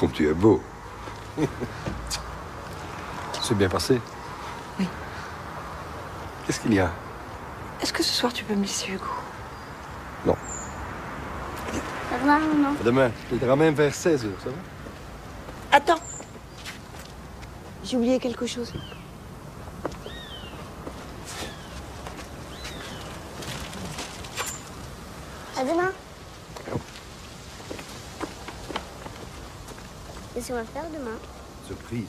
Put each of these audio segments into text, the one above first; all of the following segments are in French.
comme tu es beau. C'est bien passé Oui. Qu'est-ce qu'il y a? Est-ce que ce soir tu peux me laisser Hugo? Non. Ça va, non? Demain, je te ramène vers 16h, ça va? Attends. J'ai oublié quelque chose. À demain. Qu'on va faire demain Surprise.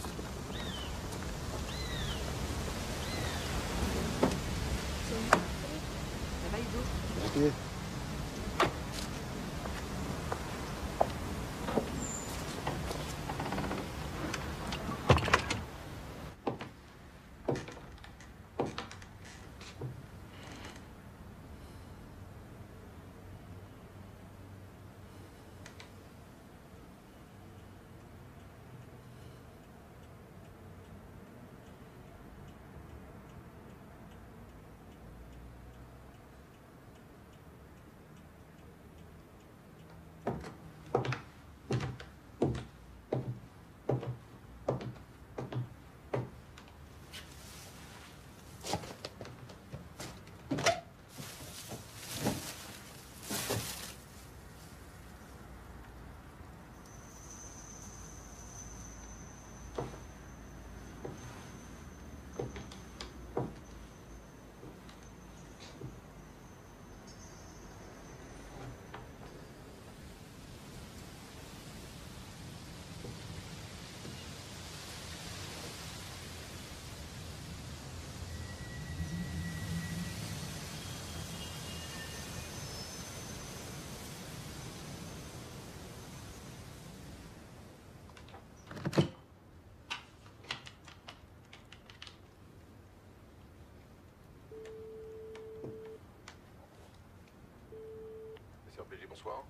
Bonsoir.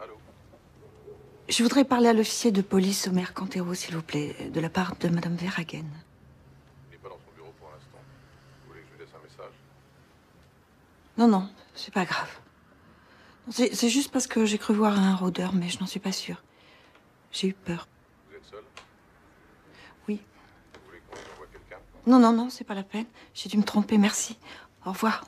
Euh, je voudrais parler à l'officier de police Omer Cantero, s'il vous plaît, de la part de Madame Verhagen. Il n'est pas dans son bureau pour l'instant. Vous voulez que je lui laisse un message Non, non, c'est pas grave. C'est juste parce que j'ai cru voir un rôdeur, mais je n'en suis pas sûre. J'ai eu peur. Vous êtes seule Oui. Vous voulez qu'on envoie quelqu'un Non, non, non, c'est pas la peine. J'ai dû me tromper, merci. Au revoir.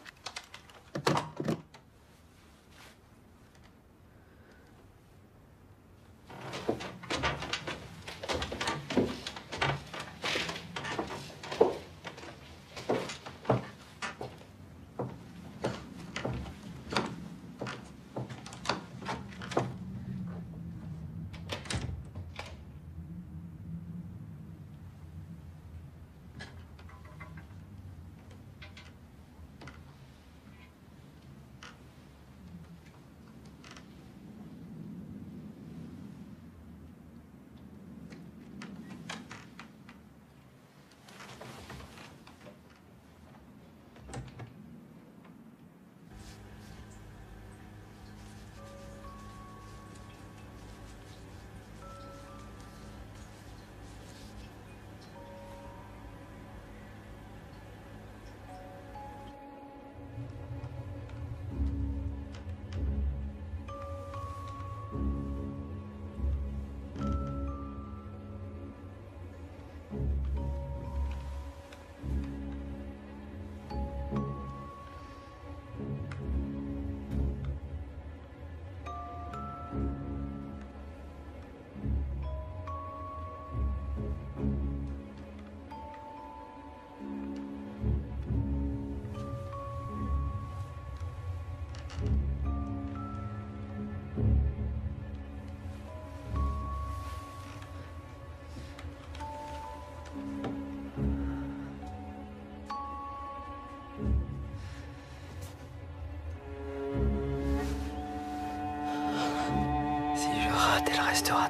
しては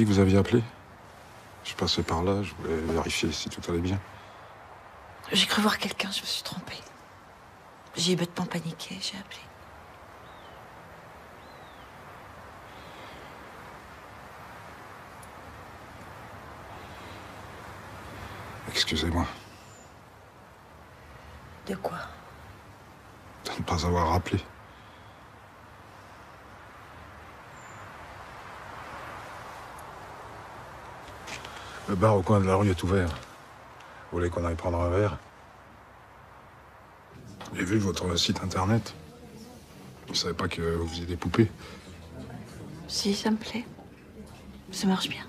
dit que vous aviez appelé? Je passais par là, je voulais vérifier si tout allait bien. J'ai cru voir quelqu'un, je me suis trompée. J'ai bêtement paniqué, j'ai appelé. Excusez-moi De quoi? De ne pas avoir rappelé. Le bar au coin de la rue est ouvert. Vous voulez qu'on aille prendre un verre? J'ai vu votre site internet. Je savais pas que vous faisiez des poupées. Si, ça me plaît. Ça marche bien.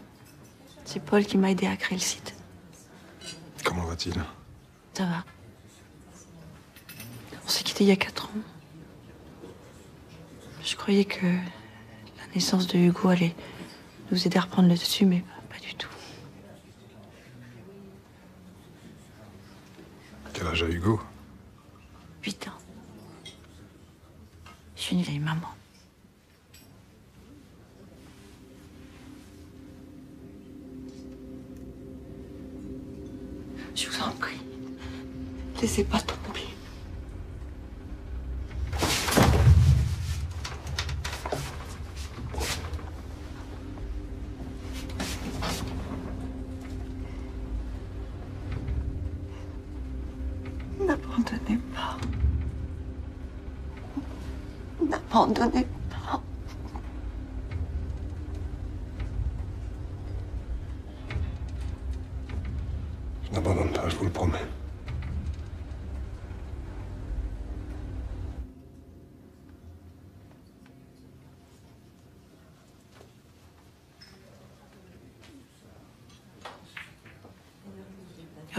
C'est Paul qui m'a aidé à créer le site. Comment va-t-il? Ça va. On s'est quittés il y a quatre ans. Je croyais que la naissance de Hugo allait nous aider à reprendre le dessus, mais pas du tout. Hugo Huit ans. Je suis une vieille maman. Je vous en prie. Laissez pas tomber.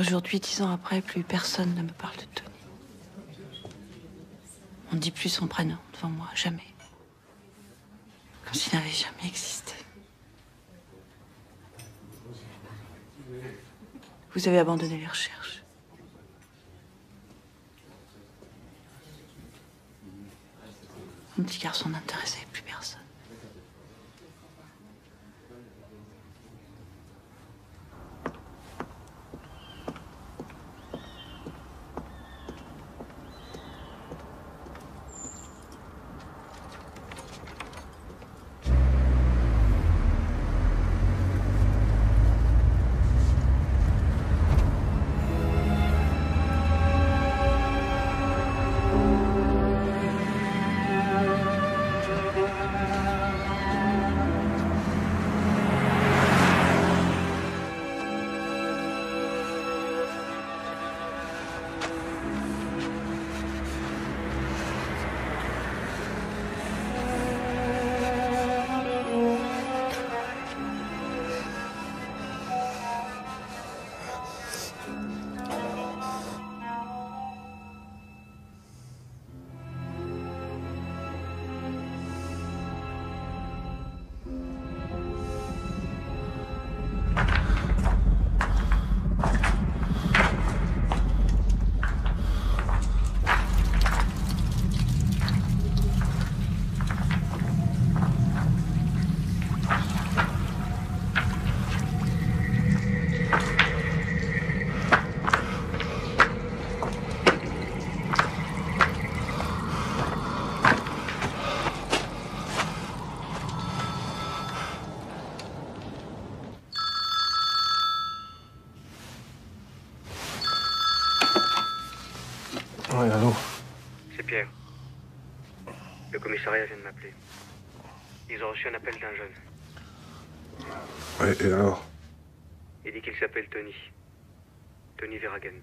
Aujourd'hui, dix ans après, plus personne ne me parle de Tony. On ne dit plus son prénom devant moi, jamais. Comme s'il n'avait jamais existé. Vous avez abandonné les recherches. Mon petit garçon n'intéressait Allô C'est Pierre. Le commissariat vient de m'appeler. Ils ont reçu un appel d'un jeune. Ouais, et alors Il dit qu'il s'appelle Tony. Tony Verhagen.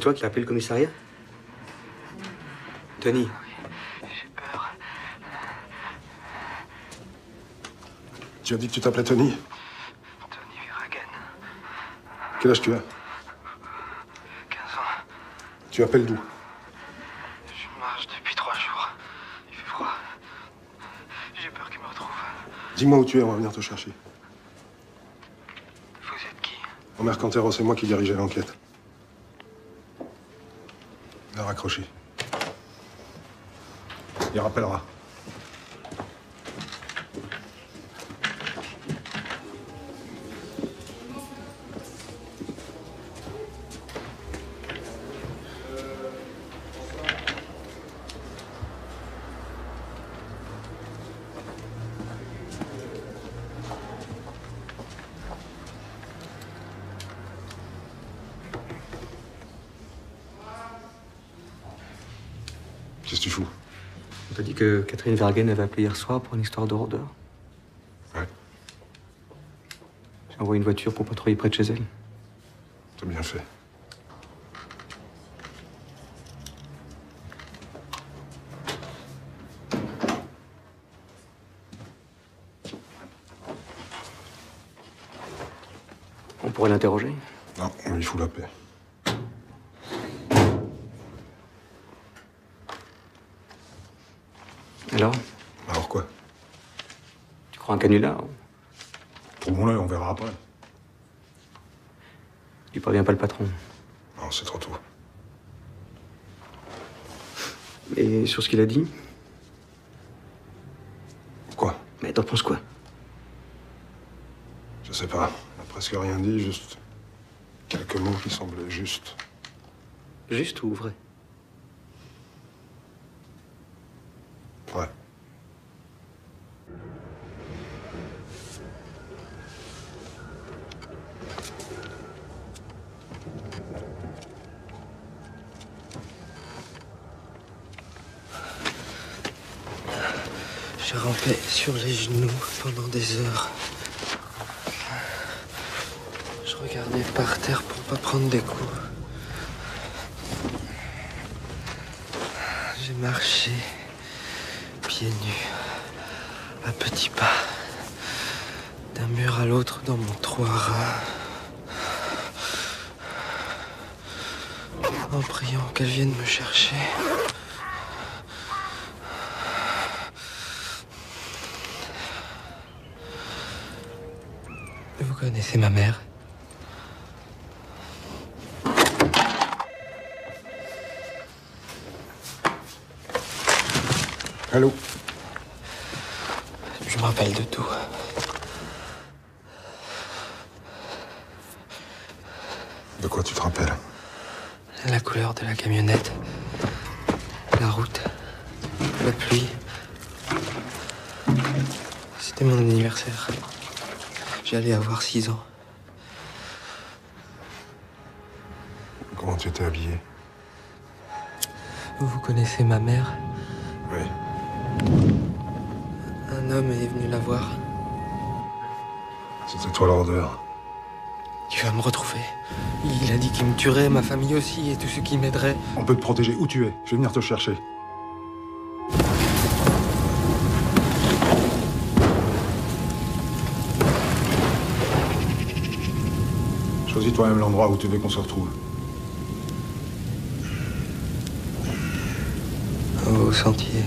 C'est toi qui as appelé le commissariat Tony Tu as dit que tu t'appelais Tony Tony Verhagen, Quel âge tu as 15 ans. Tu appelles d'où Je marche depuis trois jours. Il fait froid. J'ai peur qu'il me retrouve. Dis-moi où tu es, on va venir te chercher. Vous êtes qui Omer Cantero, c'est moi qui dirigeais l'enquête. Il rappellera. Que tu fous On t'a dit que Catherine Vergen avait appelé hier soir pour une histoire de rôdeur. Ouais, J'ai envoyé une voiture pour patrouiller près de chez elle. t'as bien fait. On pourrait l'interroger? Non, on lui fout la paix. Alors Alors quoi? Tu crois un canular? Trouvons-le, on verra après. Tu préviens pas le patron? Non, c'est trop tôt. Et sur ce qu'il a dit? Quoi? Mais t'en penses quoi? Je sais pas. Il a presque rien dit, juste quelques mots qui semblaient justes. Juste ou vrai Ouais. Je rampais sur les genoux pendant des heures. Je regardais par terre pour pas prendre des coups. J'ai marché pieds nus, à petits pas, d'un mur à l'autre dans mon trou à rats. En priant qu'elle vienne me chercher. Connaissez ma mère Allô? Je me rappelle de tout. De quoi tu te rappelles La couleur de la camionnette. La route. La pluie. C'était mon anniversaire. J'allais avoir six ans. Comment tu étais habillé? Vous connaissez ma mère? Oui. Un homme est venu la voir. C'était toi l'ordeur. Il va me retrouver. Il a dit qu'il me tuerait, ma famille aussi, et tous ceux qui m'aideraient. On peut te protéger où tu es. Je vais venir te chercher. Choisis toi-même l'endroit où tu veux qu'on se retrouve. Au sentier.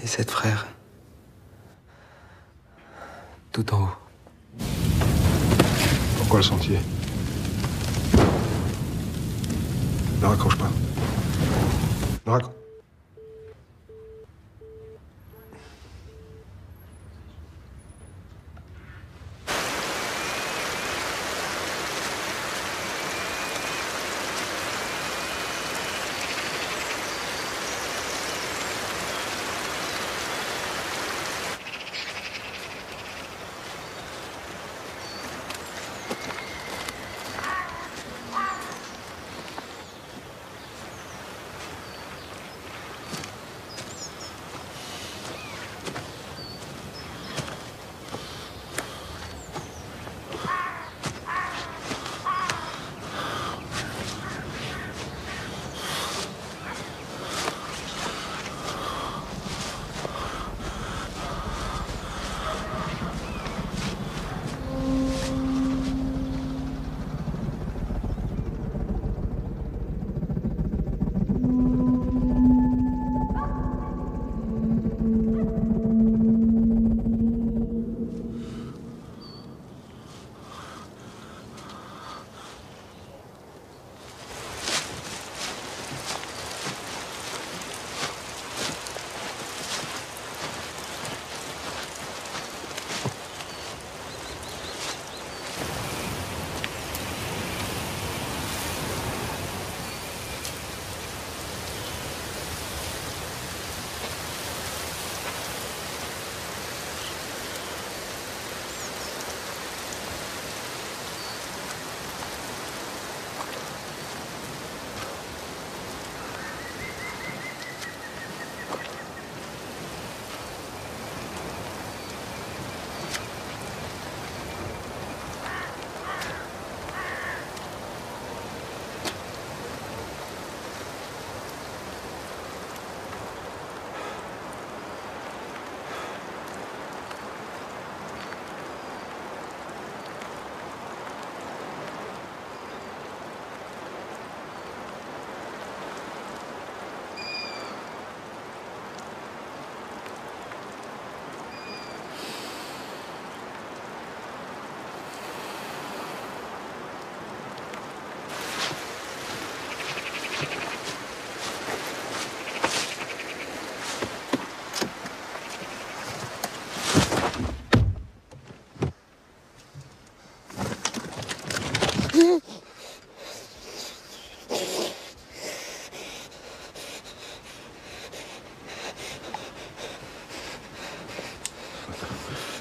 Les sept frères. Tout en haut. Pourquoi le sentier? Ne raccroche pas. Ne raccroche.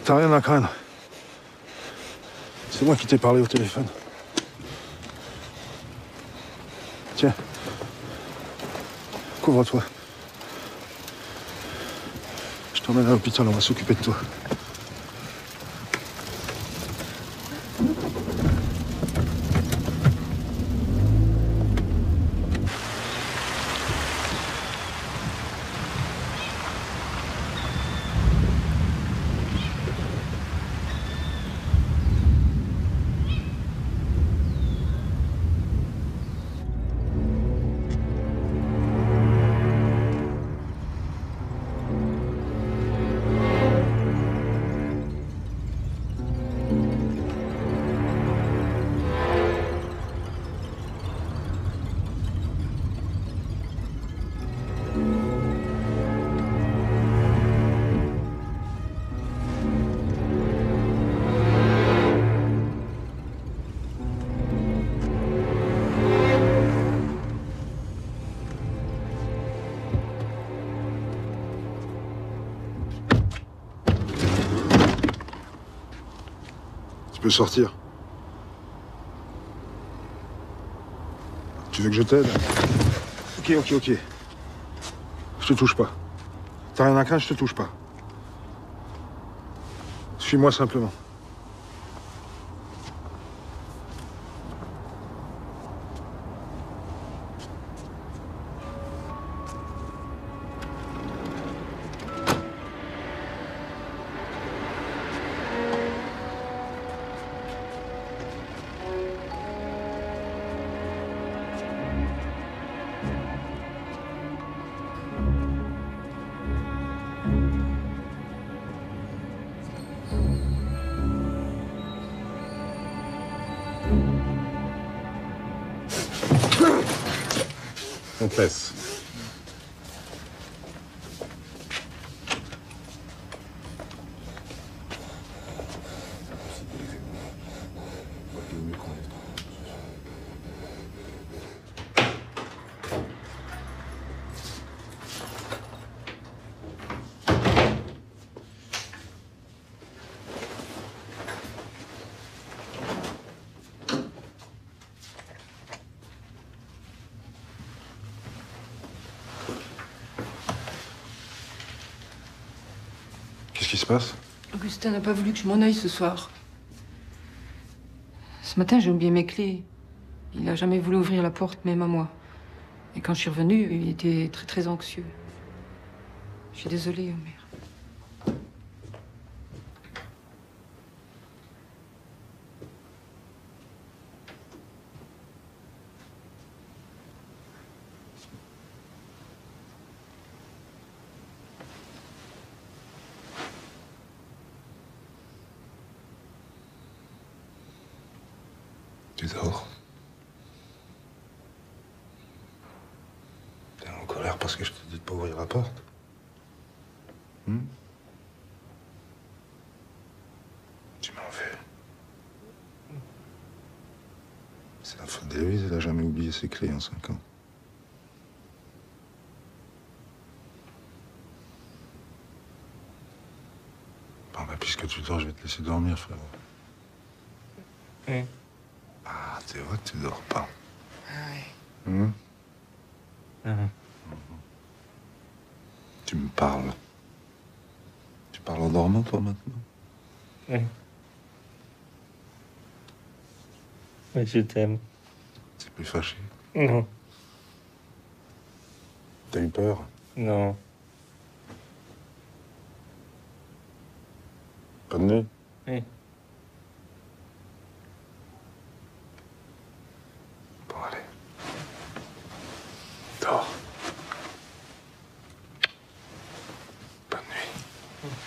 T'as rien à craindre. C'est moi qui t'ai parlé au téléphone. Tiens. Couvre-toi. Je t'emmène à l'hôpital, on va s'occuper de toi. Sortir. Tu veux que je t'aide Ok, ok, ok. Je te touche pas. T'as rien à craindre, je te touche pas. Suis-moi simplement. Augustin n'a pas voulu que je m'en aille ce soir. Ce matin, j'ai oublié mes clés. Il n'a jamais voulu ouvrir la porte, même à moi. Et quand je suis revenue, il était très très anxieux. Je suis désolée, Omer. Tu dors. T'es en colère parce que je te dis de pas ouvrir la porte Hmm Tu m'en veux. C'est la faute d'Héloïse, elle a jamais oublié ses clés en cinq ans. Bon, bah, puisque tu dors, je vais te laisser dormir, frère. Oui. Ah, tu vois, tu dors pas. Ah Hmm oui. Tu me parles. Tu parles en dormant, toi, maintenant Oui. Oui, je t'aime. Plus fâché. Non, T'as eu peur? Non. Pas de nez Oui. Bon, allez. Dors. Bonne nuit.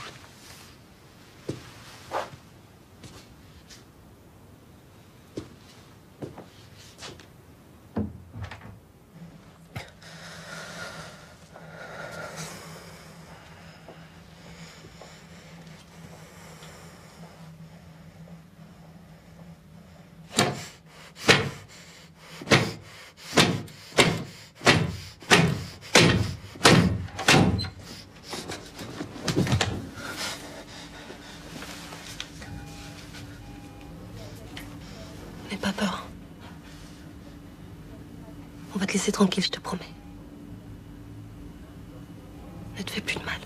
N'aie pas peur. On va te laisser tranquille, je te promets. Ne te fais plus de mal.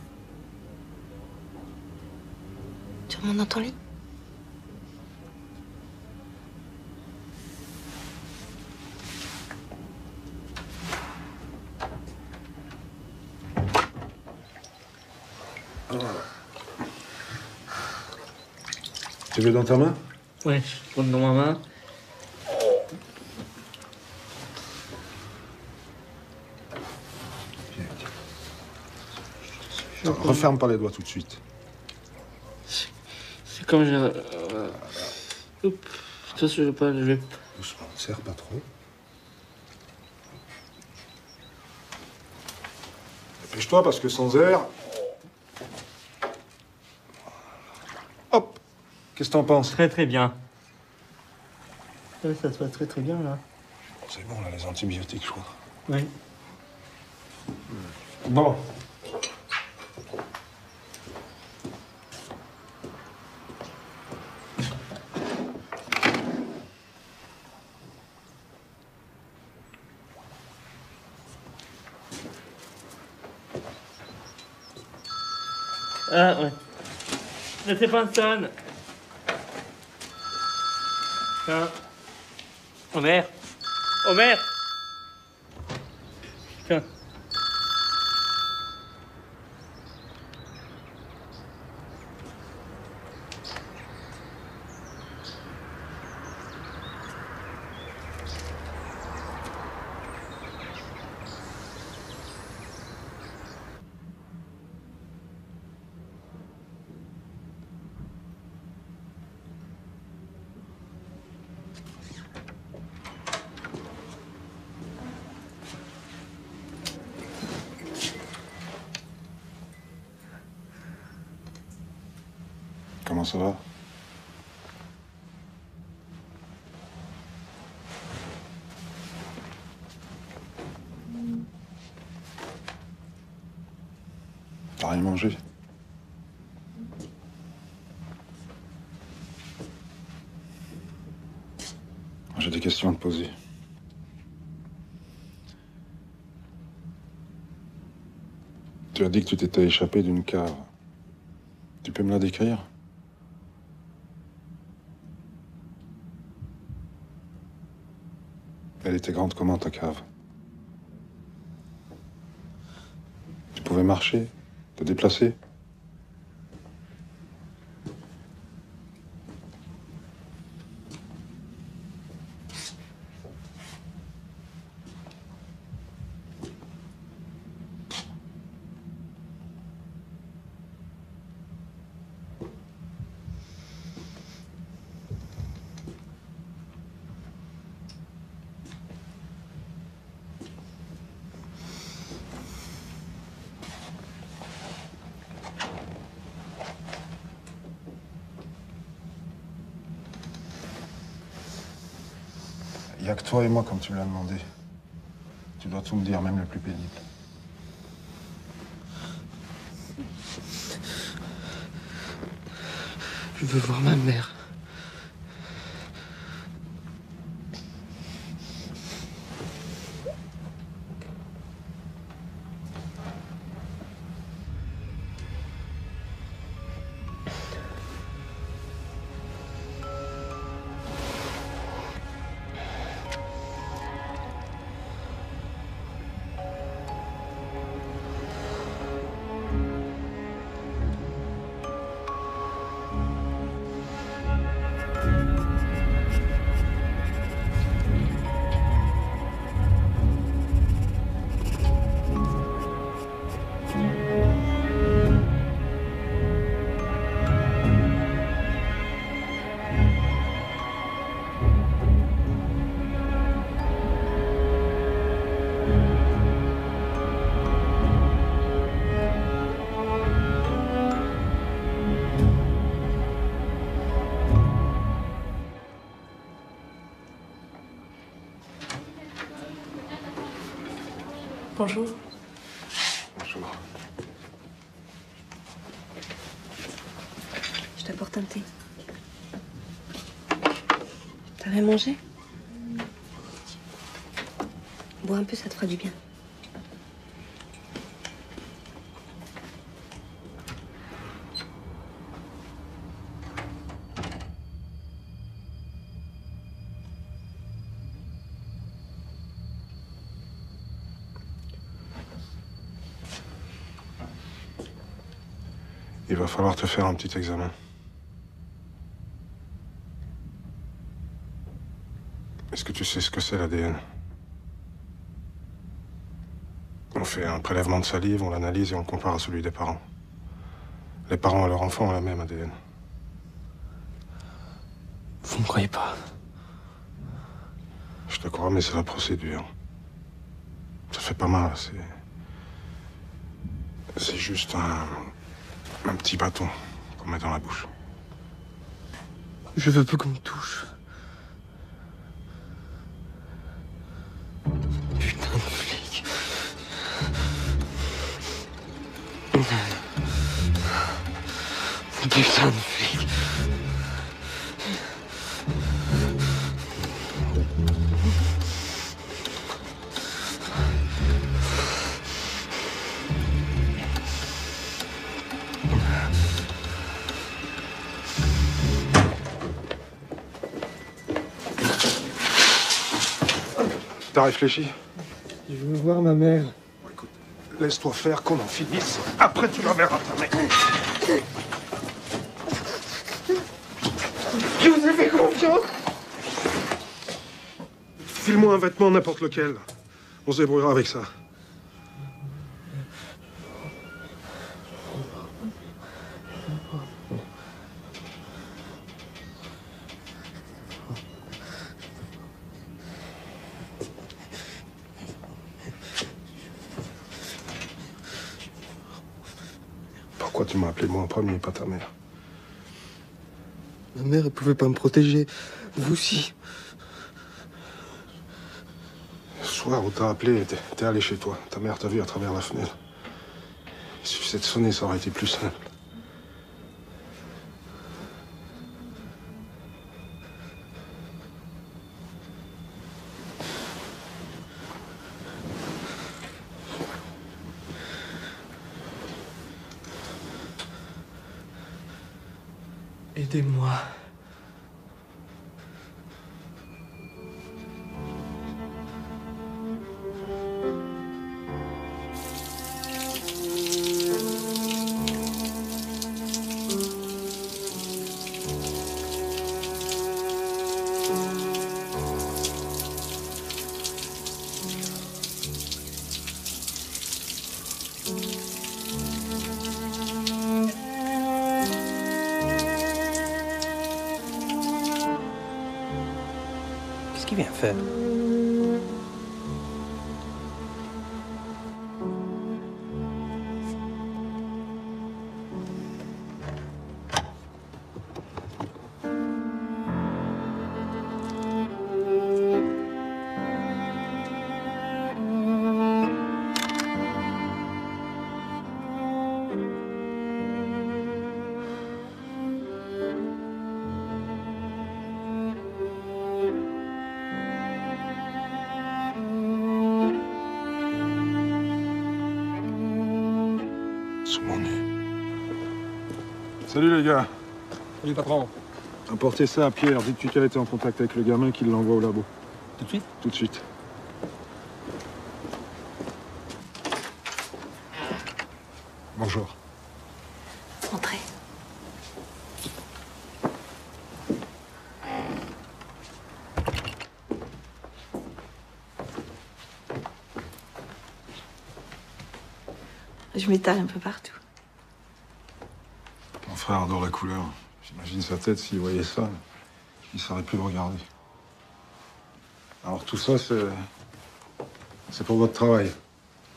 Tu remontes dans ton lit? Tu veux dans ta main? Ouais, je prends dans ma main. Attends, referme pas les doigts tout de suite. C'est comme je. Euh, Oups. Ça, je vais pas. Je vais. Doucement, ne serre pas trop. Dépêche-toi parce que sans air. Hop Qu'est-ce que t'en penses? Très très bien. Ouais, ça se passe très très bien là. C'est bon là, les antibiotiques, je crois. Oui. Bon. Ah ouais. Laissez pas sonne. Tiens. Homer. Homer. Ça va T'as rien mangé J'ai des questions à te poser. Tu as dit que tu t'étais échappé d'une cave. Tu peux me la décrire Elle était grande comment ta cave. Tu pouvais marcher, te déplacer Il n'y a que toi et moi comme tu l'as demandé. Tu dois tout me dire, même le plus pénible. Je veux voir ma mère. Bonjour. Bonjour. Je t'apporte un thé. T'as T'avais mangé? Bois un peu, ça te fera du bien. Va falloir te faire un petit examen. Est-ce que tu sais ce que c'est l'ADN On fait un prélèvement de salive, on l'analyse et on le compare à celui des parents. Les parents et leurs enfants ont la même ADN. Vous me croyez pas? Je te crois, mais c'est la procédure. Ça fait pas mal, c'est. C'est juste un. Un petit bâton qu'on met dans la bouche. Je veux pas qu'on me T'as réfléchi Je veux voir ma mère. Écoute, laisse-toi faire qu'on en finisse. Après, tu la verras, ta mère. Je vous ai fait confiance. File-moi un vêtement, n'importe lequel. On se débrouillera avec ça. Pourquoi tu m'as appelé moi en premier, pas ta mère Ma mère, elle pouvait pas me protéger. Vous aussi. Ce soir où t'as appelé, t'es t'es allé chez toi. Ta mère t'a vu à travers la fenêtre. Il suffisait de sonner, ça aurait été plus simple. Aidez-moi. Patron. Apportez ça à Pierre. Dites-lui qu'elle était en contact avec le gamin qui l'envoie au labo. Tout de suite Tout de suite. Bonjour. Entrez. Je m'étale un peu partout. Mon frère adore la couleur. J'imagine sa tête s'il voyait ça. Il saurait plus le regarder. Alors tout ça, c'est. C'est pour votre travail.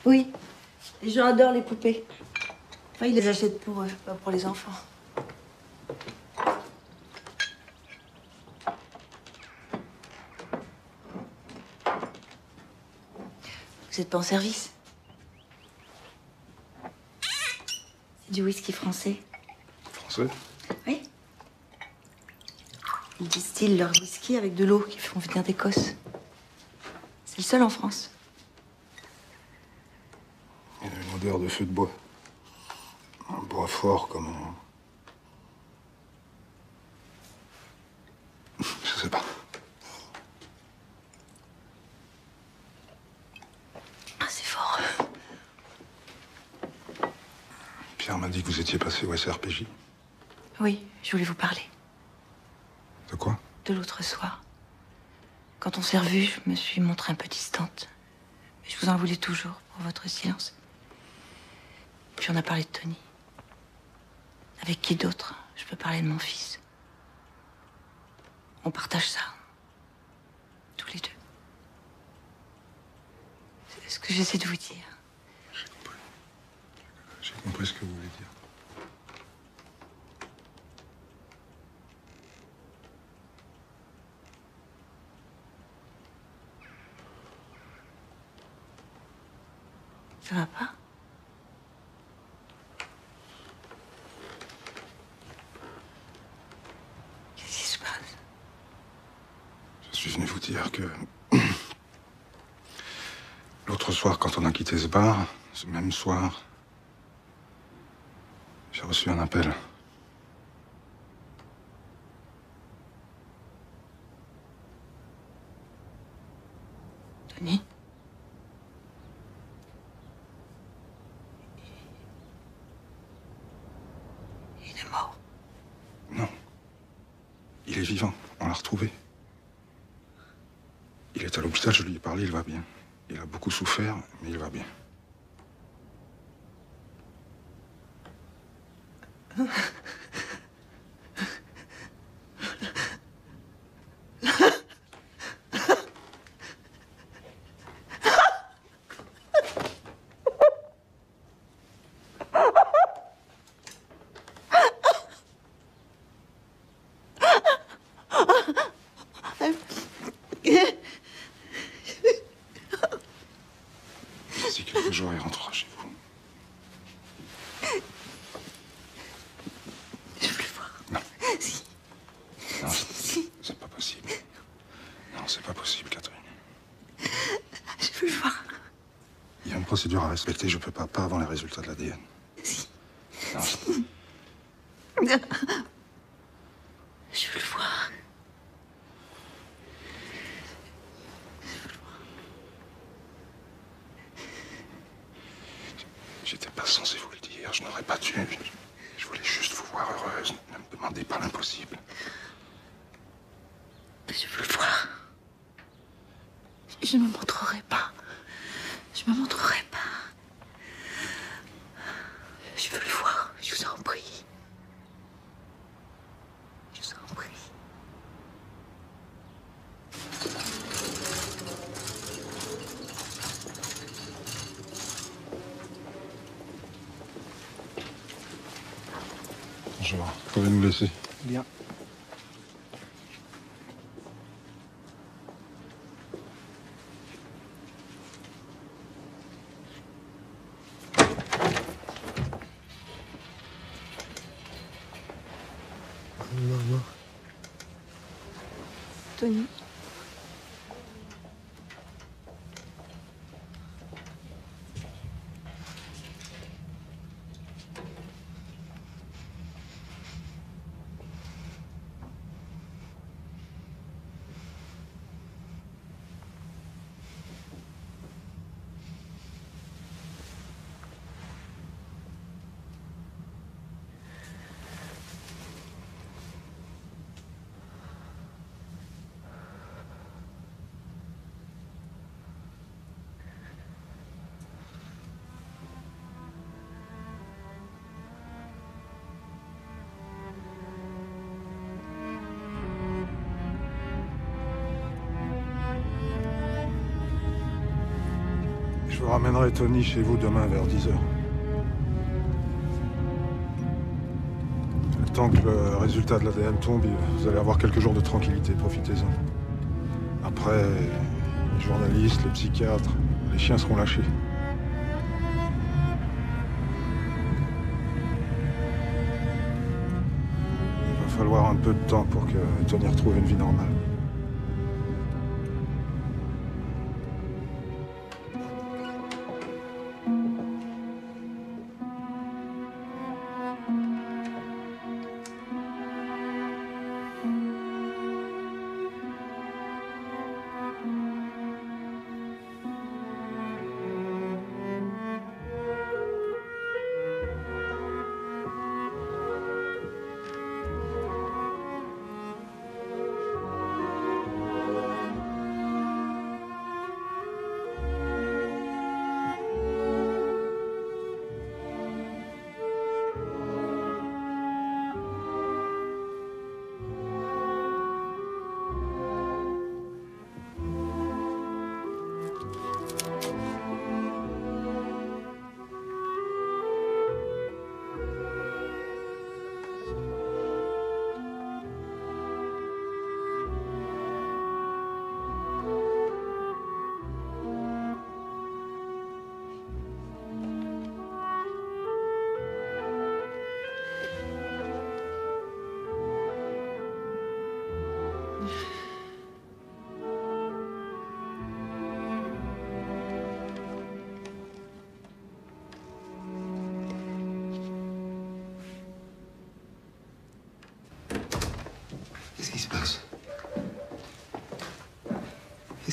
Oui. Les gens adorent les poupées. Enfin, ils les achètent pour eux, pas pour les enfants. Vous êtes pas en service? C'est du whisky français. Français? Ils distillent leur whisky avec de l'eau qu'ils font venir d'Écosse. C'est le seul en France. Il y a une odeur de feu de bois. Un bois fort comme un... Je sais pas. Ah, c'est fort. Pierre m'a dit que vous étiez passé au SRPJ. Oui, je voulais vous parler. L'autre soir. Quand on s'est revus, je me suis montrée un peu distante. Mais je vous en voulais toujours pour votre silence. Puis on a parlé de Tony. Avec qui d'autre je peux parler de mon fils? On partage ça. Tous les deux. C'est ce que j'essaie de vous dire. J'ai compris ce que vous voulez dire. Ça va pas? Qu'est-ce qui se passe? Je suis venu vous dire que... L'autre soir, quand on a quitté ce bar, ce même soir, j'ai reçu un appel. Tony Il est mort. Non. Il est vivant. On l'a retrouvé. Il est à l'hôpital, je lui ai parlé, il va bien. Il a beaucoup souffert, mais il va bien. D'ici quelques jours, il rentrera chez vous. Je veux le voir. Non. Si. Non, c'est c'est pas possible. Non, c'est pas possible, Catherine. Je veux le voir. Il y a une procédure à respecter, je peux pas, pas avant les résultats de l'ADN. Si. Non, Je vous ramènerai Tony chez vous demain vers 10h. Le temps que le résultat de l'ADN tombe, vous allez avoir quelques jours de tranquillité, profitez-en. Après, les journalistes, les psychiatres, les chiens seront lâchés. Il va falloir un peu de temps pour que Tony retrouve une vie normale.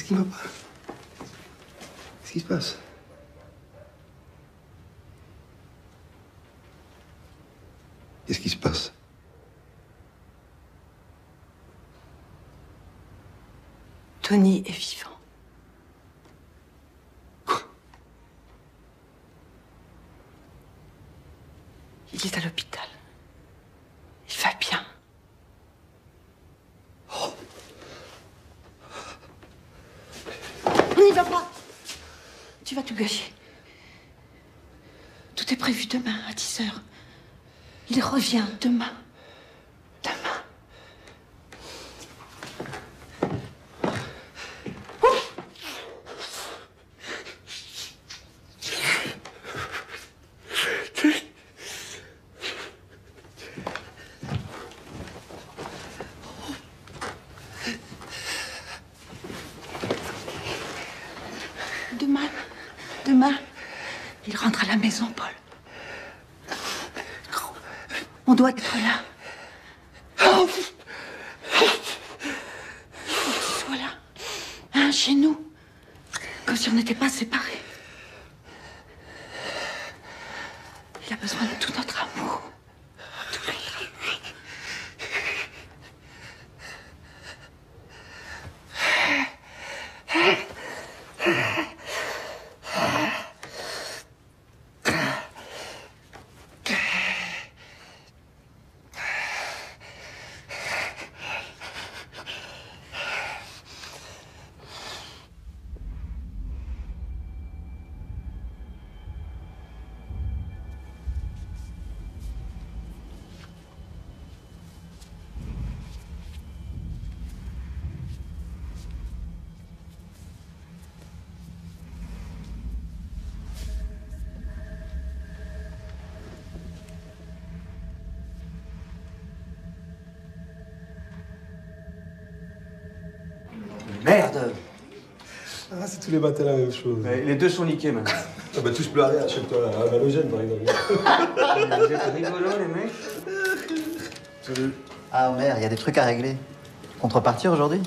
Qui Qu'est-ce qui se passe? Qu'est-ce qui se passe? Tony est vivant. Il est à l'hôpital. Il va bien. On n'y va pas. Tu vas tout gâcher. Tout est prévu demain à 10 heures. Il revient demain. Demain. Demain, demain, il rentre à la maison, Paul. On doit être là. Faut que tu sois là. Hein, chez nous. Comme si on n'était pas séparés. Il a besoin de tout notre amour. Tout notre amour. Merde Ah, c'est tous les matins la même chose. Les deux sont niqués maintenant. Ah bah tous pleurer, achète-toi un halogène par exemple. Vous êtes rigolos les mecs Salut. Ah merde, il y a des trucs à régler. Contrepartie aujourd'hui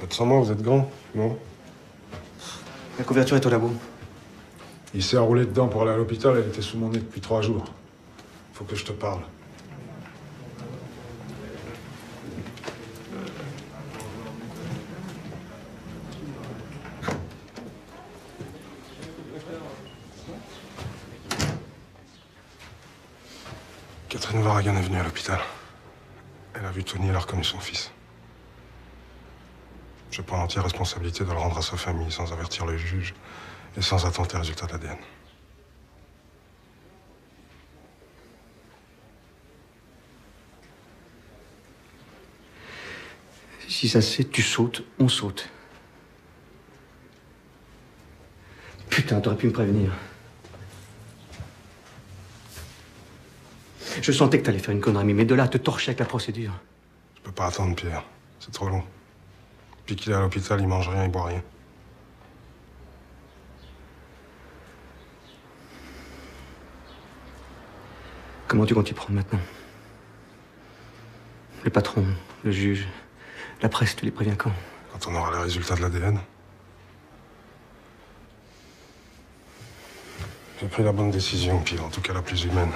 Faites sans moi, vous êtes grand, non? La couverture est au labo. Il s'est enroulé dedans pour aller à l'hôpital, elle était sous mon nez depuis trois jours. Faut que je te parle. Catherine Varagan est venue à Elle a vu Tony et l'a reconnu son fils. Je prends l'entière responsabilité de le rendre à sa famille sans avertir le juge et sans attendre les résultats d'ADN. Si ça se tu sautes, on saute. Putain, t'aurais pu me prévenir. Je sentais que t'allais faire une connerie, mais de là à te torcher avec la procédure. Je peux pas attendre, Pierre. C'est trop long. Depuis qu'il est à l'hôpital, il mange rien, il boit rien. Comment tu comptes y prendre maintenant? Le patron, le juge, la presse, tu les préviens quand? Quand on aura les résultats de l'ADN. J'ai pris la bonne décision, Pierre, en tout cas la plus humaine.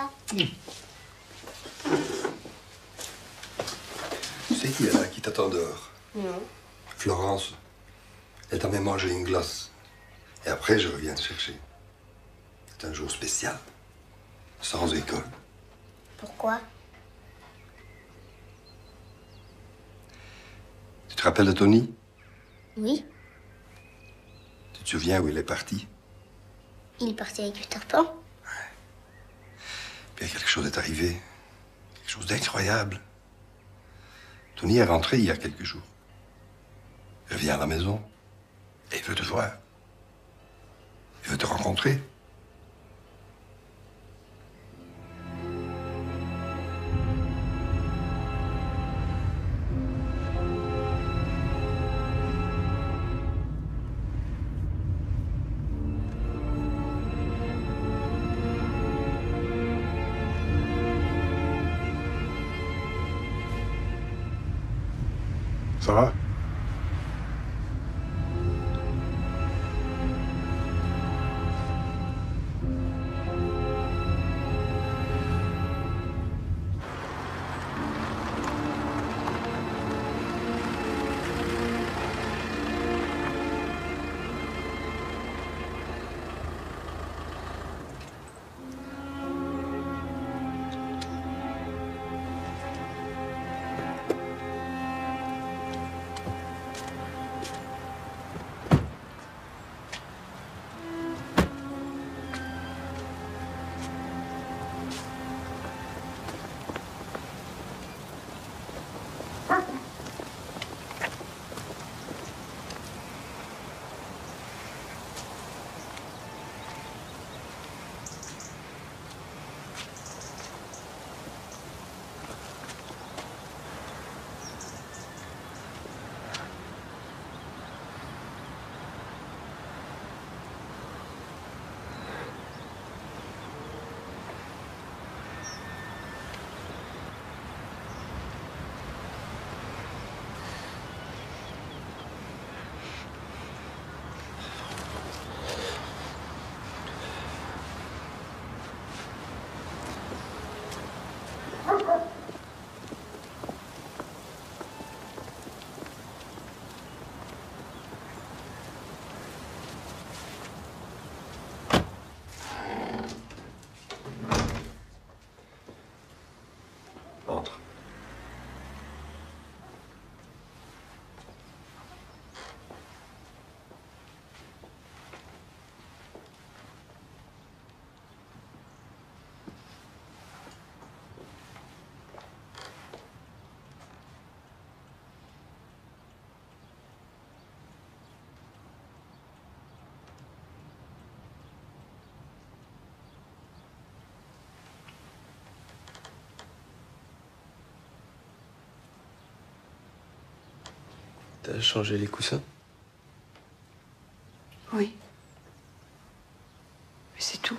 Bonjour, papa. C'est qui là qui t'attend dehors? Non. Florence. Elle t'a même mangé une glace. Et après, je reviens te chercher. C'est un jour spécial. Sans école. Pourquoi? Tu te rappelles de Tony? Oui. Tu te souviens où il est parti? Il est parti avec Peter Pan. Puis quelque chose est arrivé. Quelque chose d'incroyable. Tony est rentré il y a quelques jours. Il revient à la maison. Et il veut te voir. Il veut te rencontrer. T'as changé les coussins Oui. Mais c'est tout.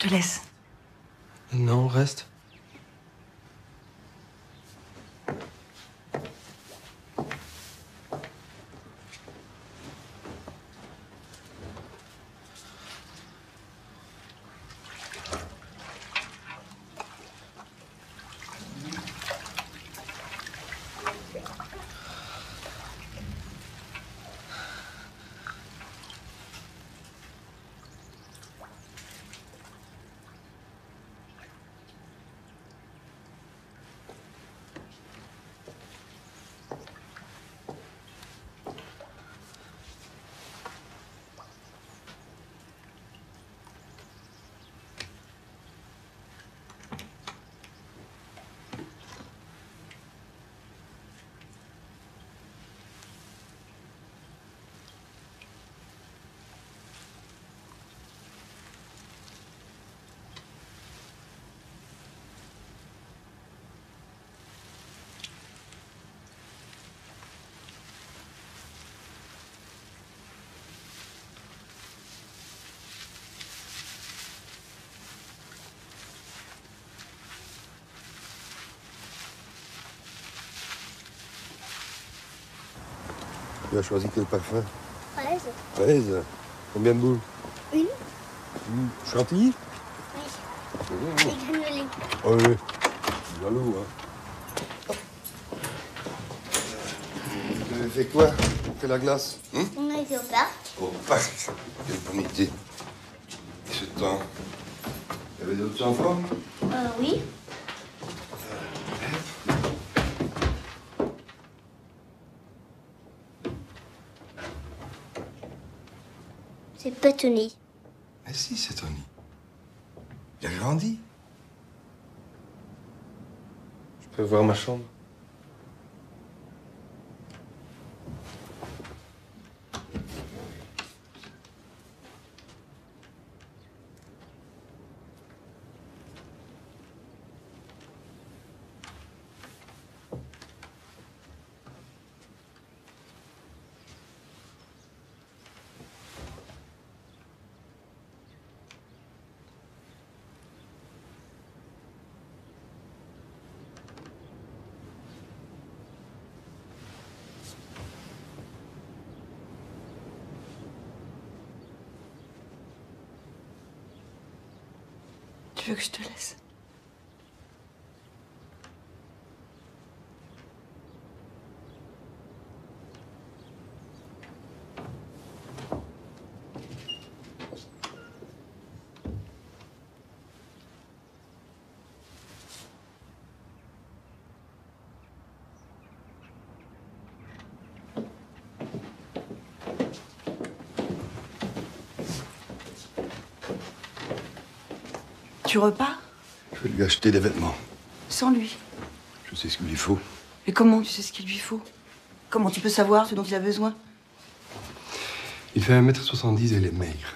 Te laisse. Non, reste. Tu as choisi quel parfum? Fraise. Fraise. Combien de boules Une. Une. Chantilly? Oui. Oh oui. Jaloux, hein. Vous avez fait quoi? Fait la glace hein? On a été au parc. Au parc. Quelle bonne idée. Et ce temps? Il y avait d'autres enfants? Euh, oui. Pas Tony. Mais si, c'est Tony. Il a grandi. Je peux voir ma chambre Tu veux que je te laisse Tu repars Je vais lui acheter des vêtements. Sans lui. Je sais ce qu'il lui faut. Mais comment tu sais ce qu'il lui faut? Comment tu peux savoir ce dont il a besoin? Il fait 1m70 et il est maigre.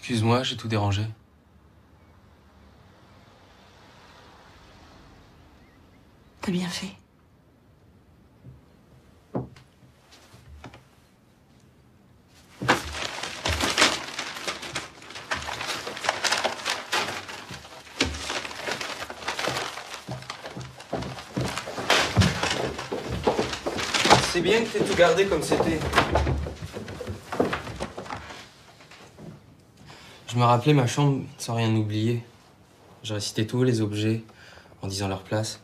Excuse-moi, j'ai tout dérangé. T'as bien fait. C'est bien que t'aies tout gardé comme c'était. Me rappelais ma chambre sans rien oublier. Je récitais tous les objets en disant leur place.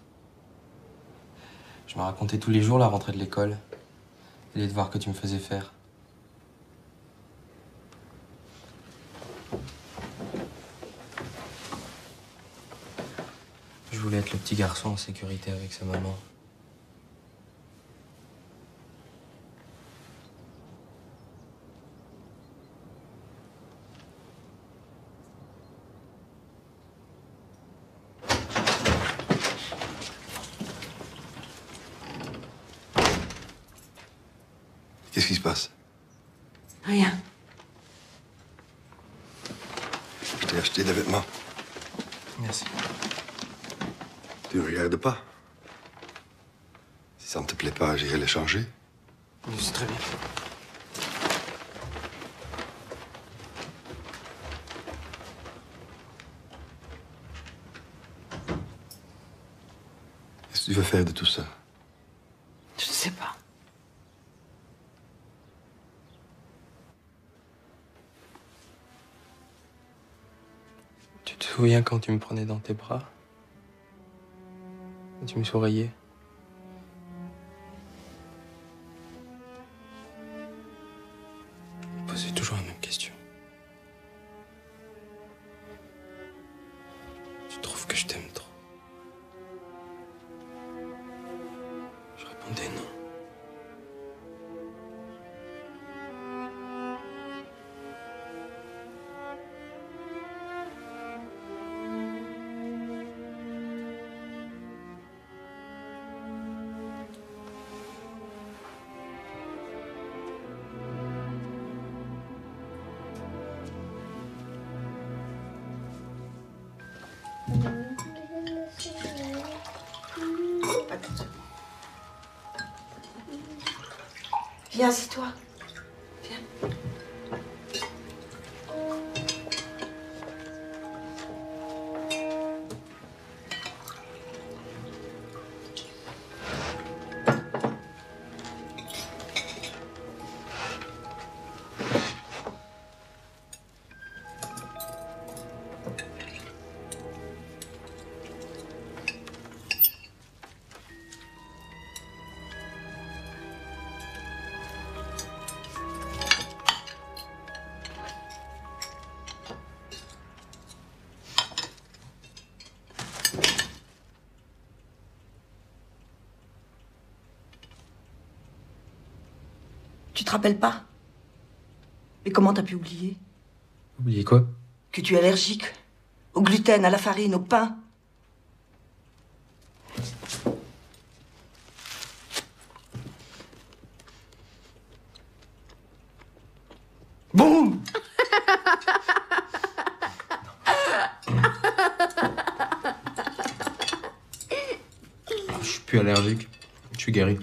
Je me racontais tous les jours la rentrée de l'école et les devoirs que tu me faisais faire. Je voulais être le petit garçon en sécurité avec sa maman. Qu'est-ce qui se passe Rien. Je t'ai acheté des vêtements. Merci. Tu ne regardes pas. Si ça ne te plaît pas, j'irai les changer. C'est très bien. Qu'est-ce que tu veux faire de tout ça Je ne sais pas. Tu te souviens quand tu me prenais dans tes bras? Quand tu me souriais? Viens, assis-toi. Te rappelles pas? Mais comment t'as pu oublier? Oubliez quoi? Que tu es allergique au gluten, à la farine, au pain. Boum Je suis plus allergique. Je suis guéri.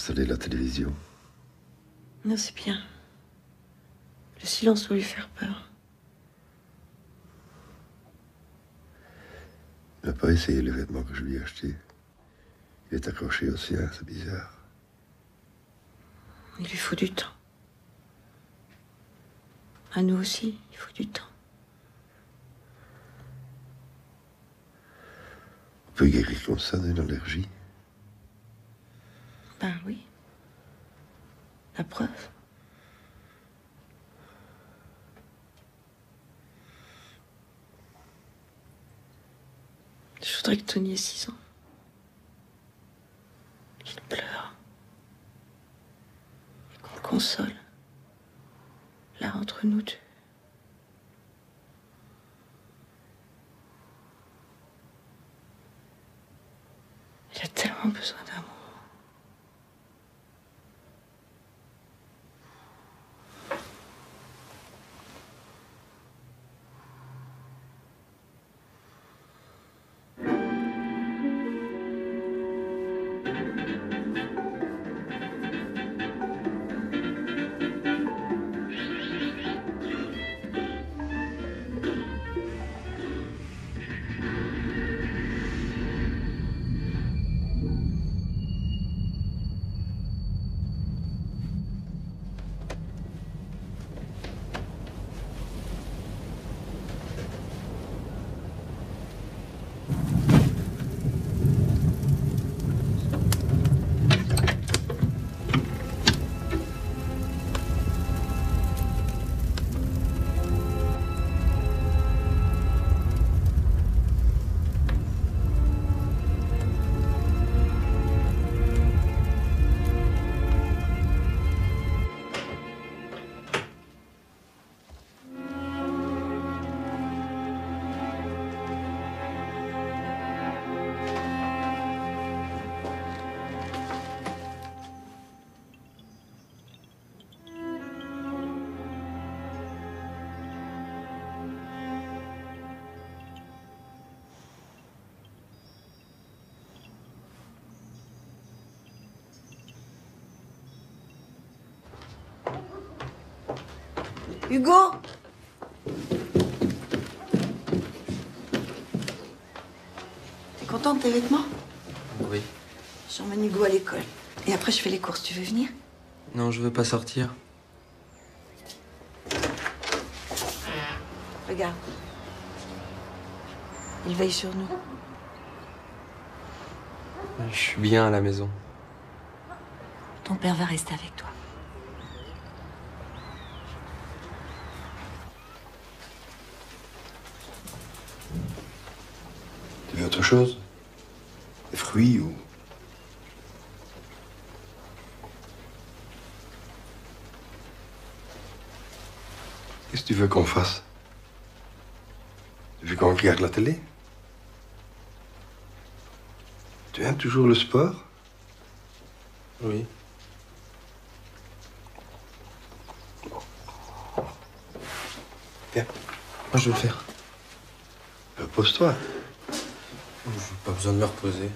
Installé la télévision. Non, c'est bien. Le silence doit lui faire peur. Il n'a pas essayé les vêtements que je lui ai achetés. Il est accroché au sien, c'est bizarre. Il lui faut du temps. À nous aussi, il faut du temps. On peut guérir comme ça d'une allergie? Ben oui. La preuve. Je voudrais que Tony ait six ans. Qu'il pleure. Et qu'on le console. Là, entre nous deux. Il a tellement besoin. Hugo T'es content de tes vêtements Oui. J'emmène Hugo à l'école. Et après, je fais les courses. Tu veux venir? Non, je veux pas sortir. Regarde. Il veille sur nous. Je suis bien à la maison. Ton père va rester avec toi. Tu veux autre chose Des fruits ou. Qu'est-ce que tu veux qu'on fasse? Tu veux qu'on regarde la télé? Tu aimes toujours le sport? Oui. Viens. Moi, je vais le faire. Repose-toi. J'ai pas besoin de me reposer.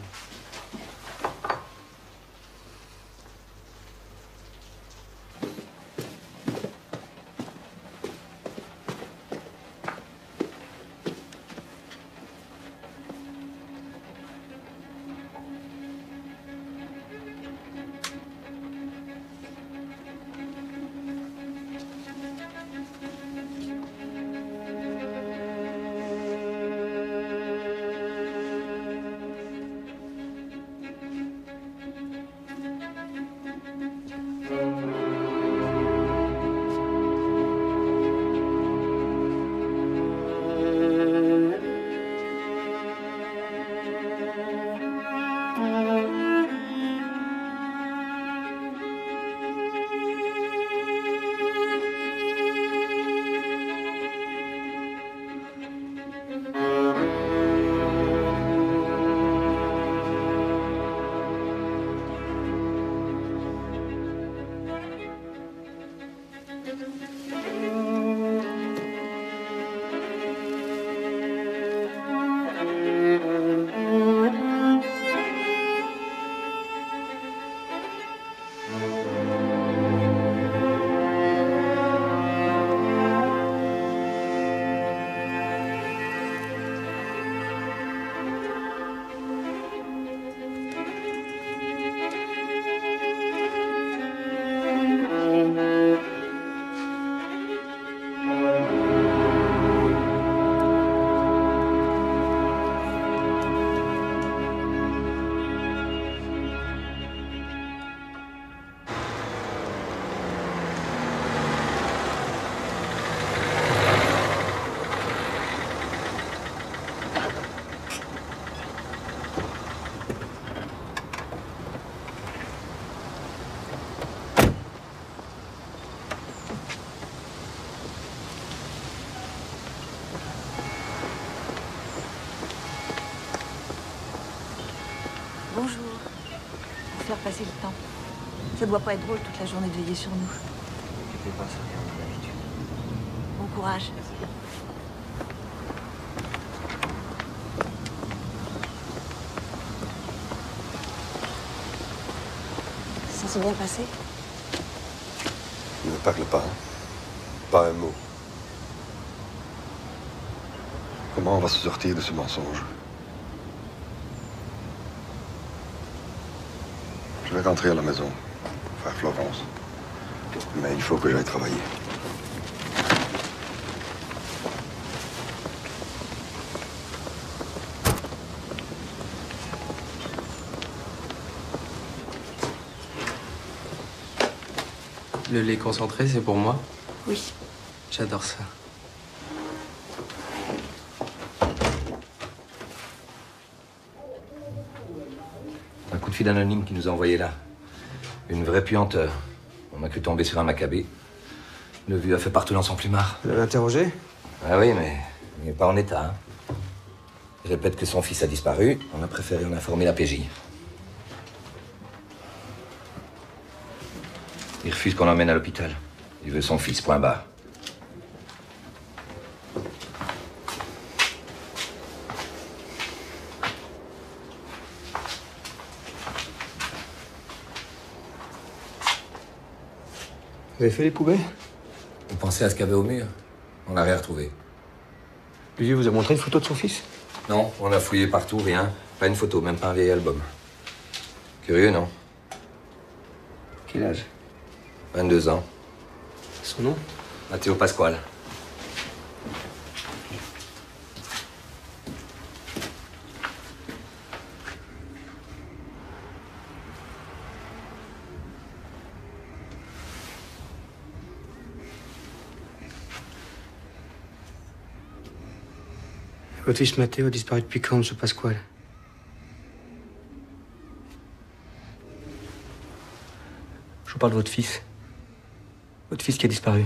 Doit pas être drôle toute la journée de veiller sur nous. Tu fais pas ça, d'habitude. Bon courage. Ça s'est bien passé? Ne parle pas. hein. Pas un mot. Comment on va se sortir de ce mensonge? Je vais rentrer à la maison, faire Florence. Mais il faut que j'aille travailler. Le lait concentré, c'est pour moi Oui. J'adore ça. Un coup de fil anonyme qui nous a envoyé là. Une vraie puanteur. On a cru tomber sur un macabé. Le vieux a fait partout dans son plumard. Vous l'avez interrogé? Ah oui, mais il n'est pas en état. hein. Il répète que son fils a disparu. On a préféré en informer la PJ. Il refuse qu'on l'emmène à l'hôpital. Il veut son fils, point barre. Vous avez fait les poubelles? Vous pensez à ce qu'il y avait au mur On l'a rien retrouvé. Vieux vous a montré une photo de son fils? Non, on a fouillé partout, rien. Pas une photo, même pas un vieil album. Curieux, non? Quel âge? 22 ans. Son nom? Mathéo Pasquale. Votre fils Mathéo a disparu depuis quand, monsieur Pasquale Je vous parle de votre fils. Votre fils qui a disparu.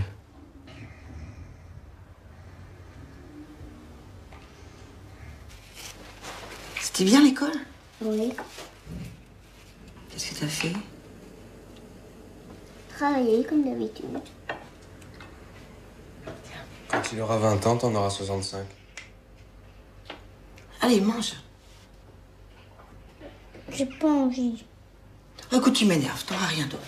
C'était bien l'école? Oui. Qu'est-ce que t'as fait? Travailler comme d'habitude. Quand il aura 20 ans, t'en auras 65. Allez, mange. J'ai pas envie. Écoute, tu m'énerves, t'auras rien d'autre.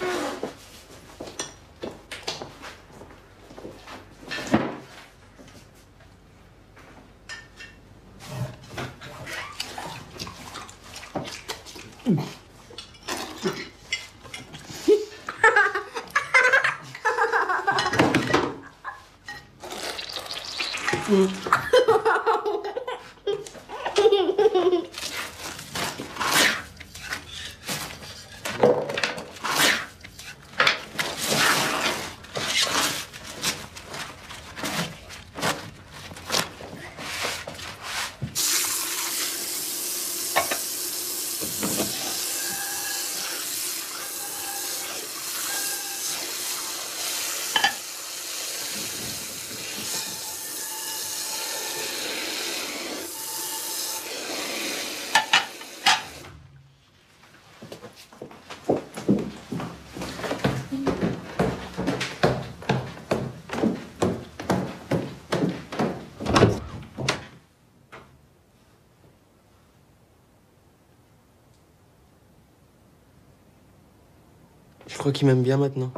Je crois qu'il m'aime bien maintenant.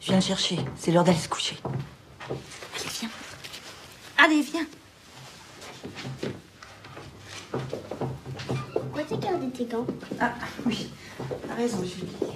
Je viens le chercher. C'est l'heure d'aller se coucher. Allez, viens. Allez, viens. Pourquoi t'as gardé tes gants? Ah, oui. T'as raison, Julie.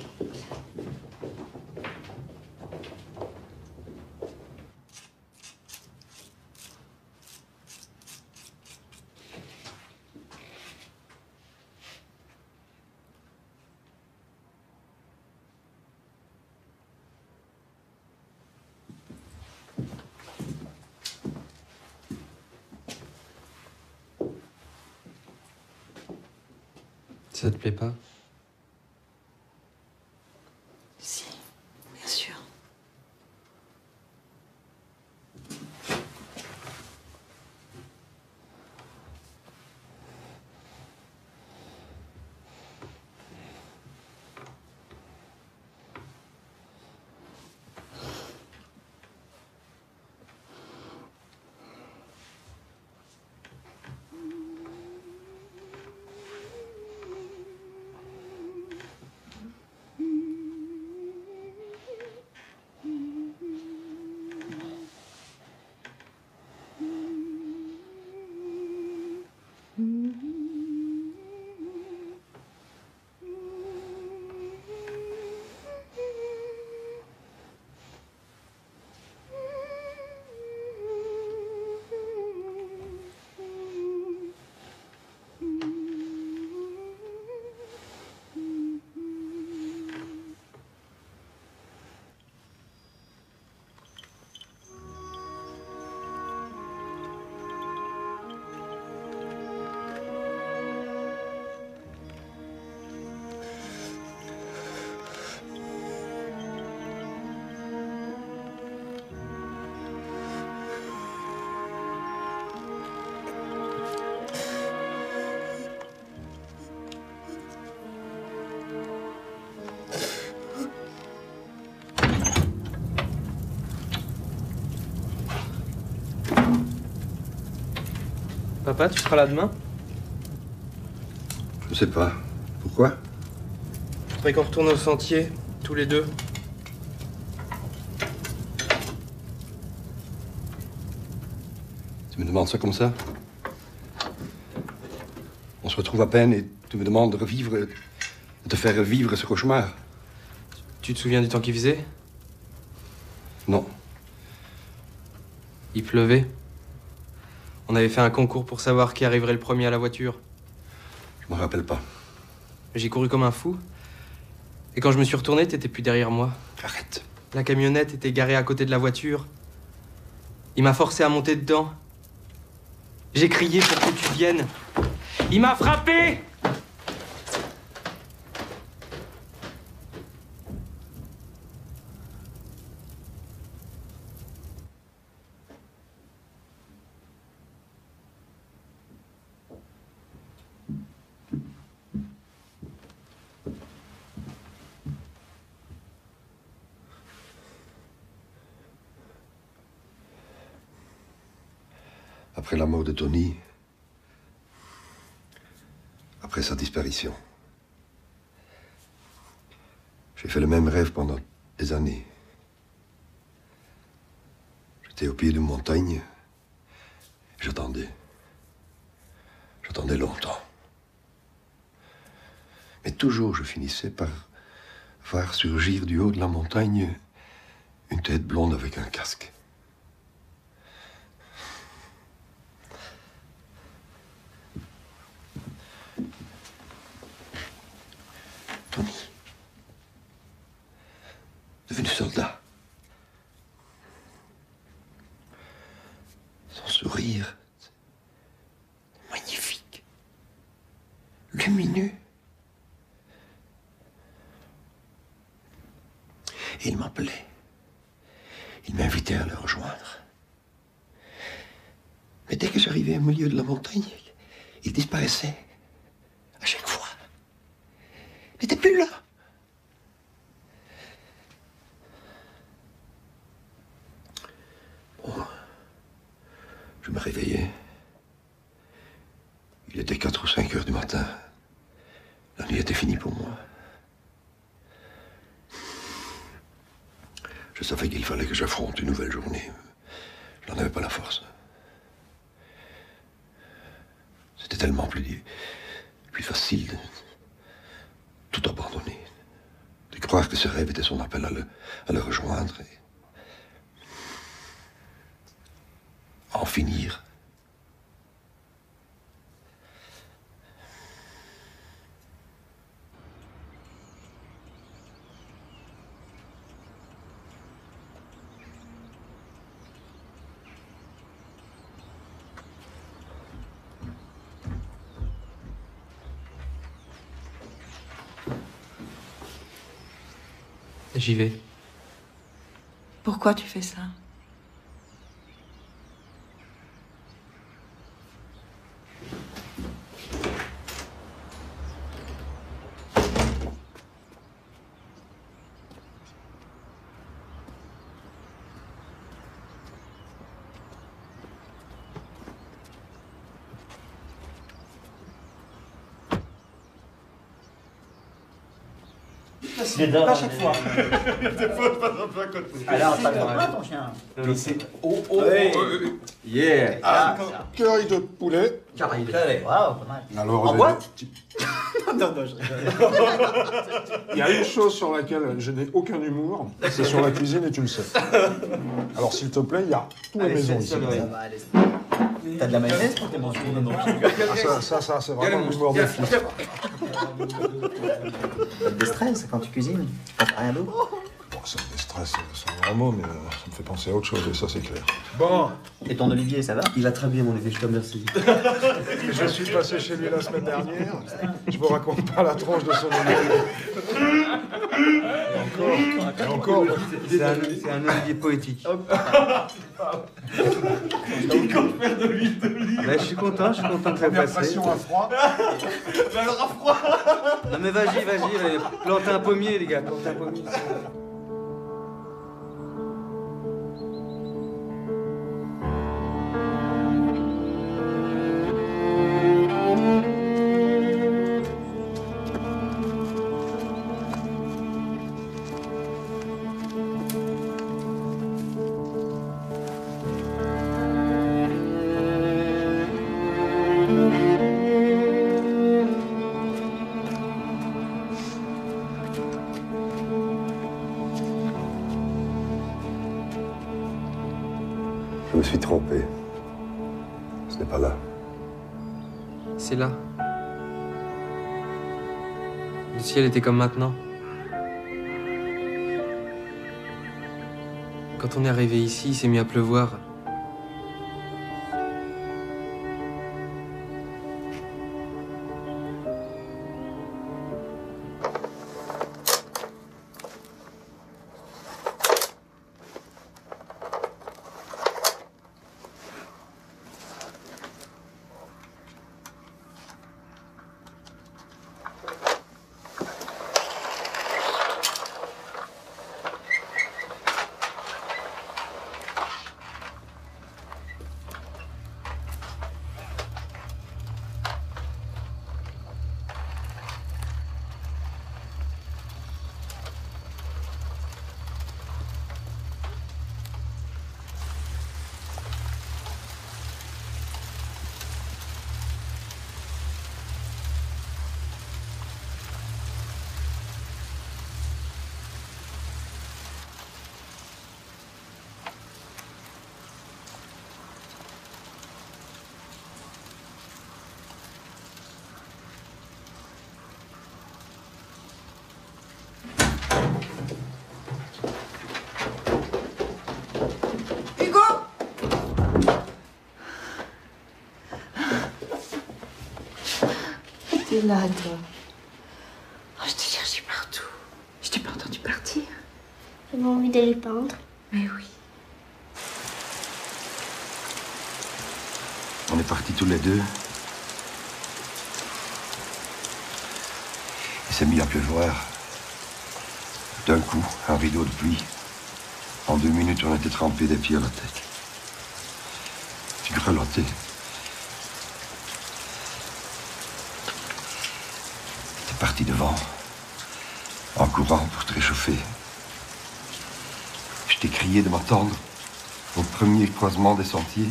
Plaît pas Papa, tu seras là demain Je sais pas. Pourquoi Je voudrais qu'on retourne au sentier, tous les deux. Tu me demandes ça comme ça On se retrouve à peine et tu me demandes de revivre, de te faire revivre ce cauchemar. Tu te souviens du temps qu'il faisait? Non. Il pleuvait? On avait fait un concours pour savoir qui arriverait le premier à la voiture. Je me rappelle pas. J'ai couru comme un fou. Et quand je me suis retourné, t'étais plus derrière moi. Arrête. La camionnette était garée à côté de la voiture. Il m'a forcé à monter dedans. J'ai crié pour que tu viennes. Il m'a frappé Après la de Tony, après sa disparition, j'ai fait le même rêve pendant des années. J'étais au pied d'une montagne, j'attendais. J'attendais longtemps. Mais toujours je finissais par voir surgir du haut de la montagne une tête blonde avec un casque. Tony. Devenu soldat. Son sourire. Magnifique. Lumineux. Et il m'appelait. Il m'invitait à le rejoindre. Mais dès que j'arrivais au milieu de la montagne, il disparaissait. À chaque fois. Il n'était plus là. Bon. Je me réveillais. Il était 4 ou 5 heures du matin. La nuit était finie pour moi. Je savais qu'il fallait que une nouvelle journée. Je n'en avais pas la force. C'était tellement plus, facile de tout abandonner. De croire que ce rêve était son appel à le, à le rejoindre et en finir. J'y vais. Pourquoi tu fais ça? Pas chaque fois. Des fois, pas un peu à côté. Alors, pas de ton chien. Mais c'est. Oh, oh, Oui. oh, euh, Yeah. Ah, Ça, ça. curry de poulet. Curry de poulet. Waouh, pas mal. Alors, En boîte Non, non, je rigole. Il y a une chose sur laquelle je n'ai aucun humour, c'est sur la cuisine et tu le sais. Alors, s'il te plaît, il y a tous les Allez, maisons ici. ça ça. T'as de la mayonnaise pour tes manches Ah, ça, ça, ça, c'est vraiment l'humour des flics. T'as des stress quand tu cuisines. Penses à rien d'autre. Ça me déstresse, c'est un grand mot, mais euh, ça me fait penser à autre chose, et ça, c'est clair. Bon. Et ton Olivier, ça va? Il a très bien, mon Olivier, je te remercie. Je suis passé chez lui la semaine dernière. Je vous raconte pas la tranche de son Olivier. Et encore, et encore. C'est un, c'est un Olivier poétique. Bah, je suis content, je suis content de te Première passer. pression à froid. Non mais vas-y, vas-y, allez, plantez un pommier les gars, plantez un pommier. Le ciel était comme maintenant. Quand on est arrivé ici, il s'est mis à pleuvoir. T'es là, toi. Oh, je te cherchais partout. Je t'ai pas entendu partir. J'avais envie d'aller peindre. Mais oui. On est partis tous les deux. Il s'est mis à pleuvoir. D'un coup, un rideau de pluie. En deux minutes, on était trempés des pieds à la tête. Tu grelottais. Parti devant, en courant pour te réchauffer. Je t'ai crié de m'attendre au premier croisement des sentiers.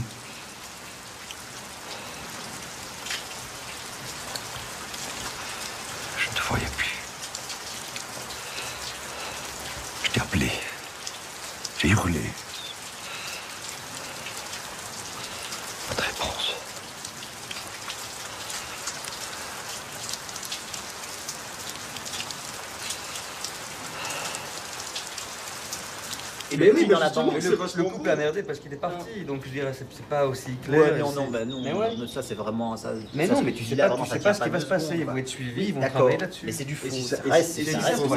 Je ne te voyais plus. Je t'ai appelé. J'ai hurlé. Pas de réponse. Et Mais le mais le, le couple a merdé parce qu'il est parti, donc je dirais c'est c'est pas aussi clair. Ouais, non, non, bah non, Mais ouais. ça c'est vraiment ça. Mais ça, non, mais tu dis sais pas, tu sais pas ce qui va se passer, ils vont être suivis, ils vont travailler là-dessus. Mais c'est du faux. C'est du faux.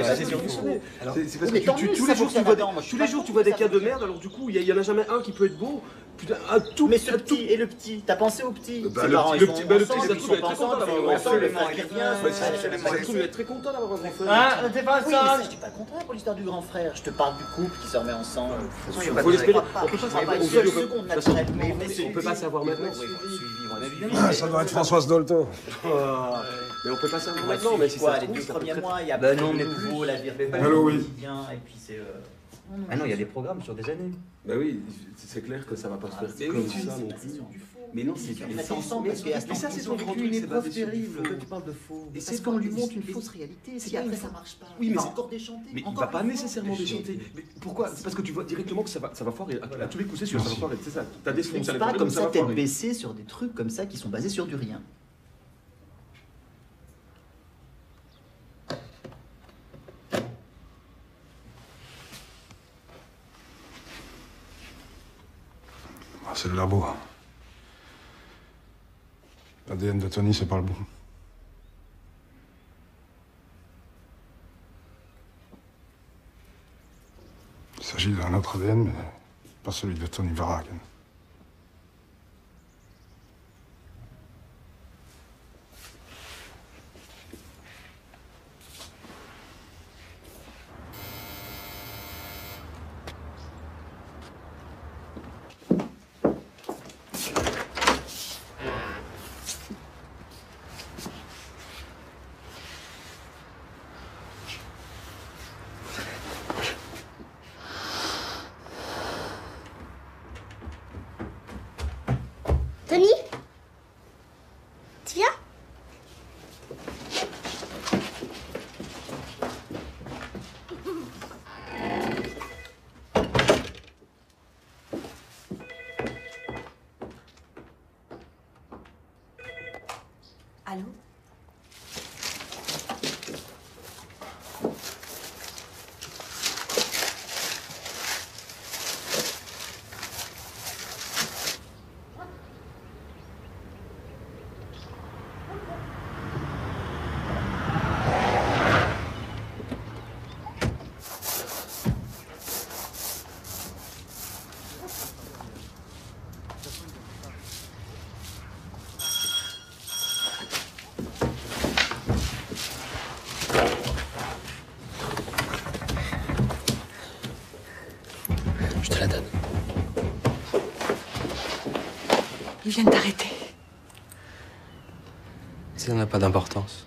C'est parce que tous les jours, tu vois, des cas de merde, alors du coup, il y, en a jamais un qui peut être beau. Putain, un tout. Mais ce un tout- petit et le petit, t'as pensé au petit Bah, Ses le parents, petit- ils le sont petit- bah, le petit, il est pas très content ensemble, d'avoir le il est il très content d'avoir un grand frère. Ah, t'es pas ça Je dis pas le contraire pour l'histoire du grand frère. Je te parle du couple qui se remet ensemble. Faut Je crois l'espérer. On peut pas savoir. maintenant. Ah, ça doit être Françoise Dolto. Mais on peut pas savoir maintenant, mais si quoi, ça se les trouve, deux ça peut premiers mois, il y a mais nouveau, la vie Allô, oui. et puis c'est... euh, Ah non, il y a des programmes sur des années. Bah oui, c'est clair que ça va pas se faire comme ça non plus. Mais non, c'est du ensemble parce que ça, c'est son sur du faux. Pourquoi tu parles de faux Et c'est qu'on lui montre une fausse réalité, c'est si après une ça marche pas, Oui, mais c'est- encore déchanter. Mais il encore va pas une nécessairement déchanter. Mais pourquoi? C'est parce que tu vois directement que ça va, ça va foirer. À, tous les coups, c'est sûr, ça va foirer. C'est ça. T'as des fonds, pas comme ça tête baissée sur des trucs comme ça qui sont basés sur du rien. C'est le labo. L'ADN de Tony, c'est pas le bon. Il s'agit d'un autre ADN, mais pas celui de Tony Varaken. Tony Tu viens la donne. Ils viennent t'arrêter. Ça n'a pas d'importance.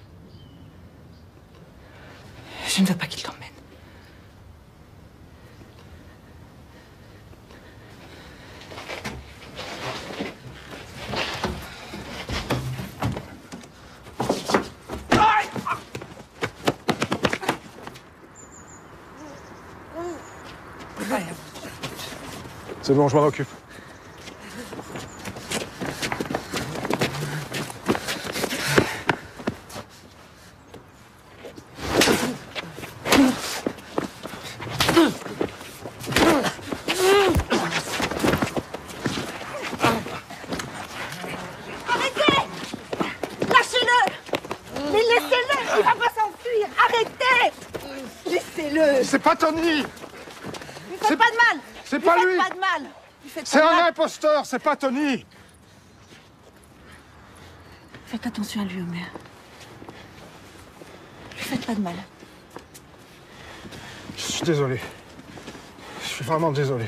Je ne veux pas qu'ils t'emmènent. C'est bon, je m'en occupe. Arrêtez Lâchez-le Mais laissez-le Il va pas s'enfuir Arrêtez Laissez-le C'est pas Tony Lui faites pas de mal C'est Lui pas lui pas de mal C'est un mal. imposteur, c'est pas Tony Faites attention à lui, Homer. Lui faites pas de mal. Je suis désolé. Je suis vraiment désolé.